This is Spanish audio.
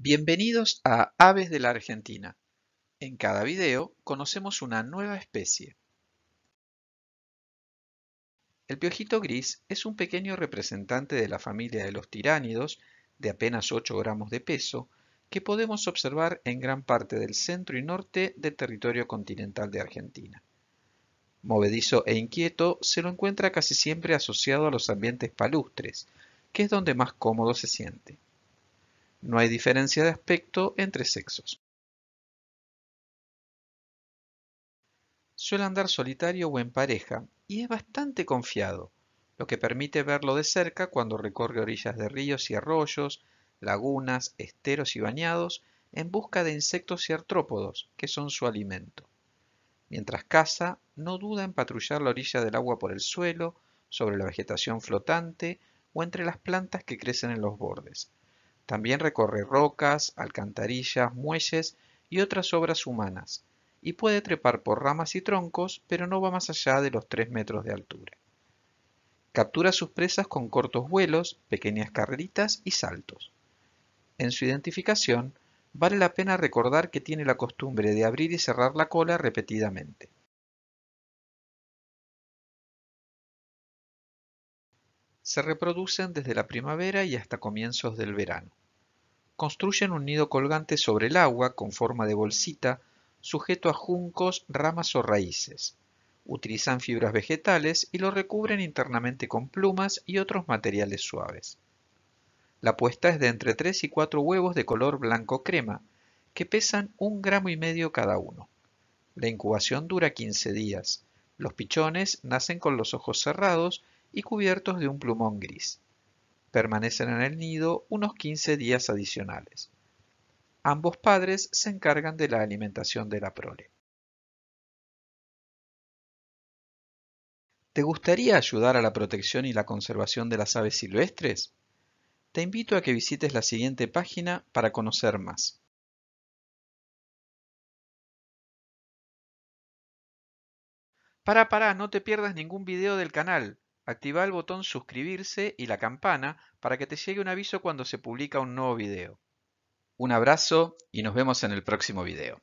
Bienvenidos a Aves de la Argentina. En cada video conocemos una nueva especie. El piojito gris es un pequeño representante de la familia de los tiránidos, de apenas 8 gramos de peso, que podemos observar en gran parte del centro y norte del territorio continental de Argentina. Movedizo e inquieto, se lo encuentra casi siempre asociado a los ambientes palustres, que es donde más cómodo se siente. No hay diferencia de aspecto entre sexos. Suele andar solitario o en pareja y es bastante confiado, lo que permite verlo de cerca cuando recorre orillas de ríos y arroyos, lagunas, esteros y bañados en busca de insectos y artrópodos, que son su alimento. Mientras caza, no duda en patrullar la orilla del agua por el suelo, sobre la vegetación flotante o entre las plantas que crecen en los bordes, también recorre rocas, alcantarillas, muelles y otras obras humanas, y puede trepar por ramas y troncos, pero no va más allá de los 3 metros de altura. Captura sus presas con cortos vuelos, pequeñas carreritas y saltos. En su identificación, vale la pena recordar que tiene la costumbre de abrir y cerrar la cola repetidamente. Se reproducen desde la primavera y hasta comienzos del verano. Construyen un nido colgante sobre el agua con forma de bolsita, sujeto a juncos, ramas o raíces. Utilizan fibras vegetales y lo recubren internamente con plumas y otros materiales suaves. La puesta es de entre 3 y 4 huevos de color blanco crema, que pesan un gramo y medio cada uno. La incubación dura 15 días. Los pichones nacen con los ojos cerrados y cubiertos de un plumón gris permanecen en el nido unos 15 días adicionales. Ambos padres se encargan de la alimentación de la prole. ¿Te gustaría ayudar a la protección y la conservación de las aves silvestres? Te invito a que visites la siguiente página para conocer más. Para, para, no te pierdas ningún video del canal. Activa el botón suscribirse y la campana para que te llegue un aviso cuando se publica un nuevo video. Un abrazo y nos vemos en el próximo video.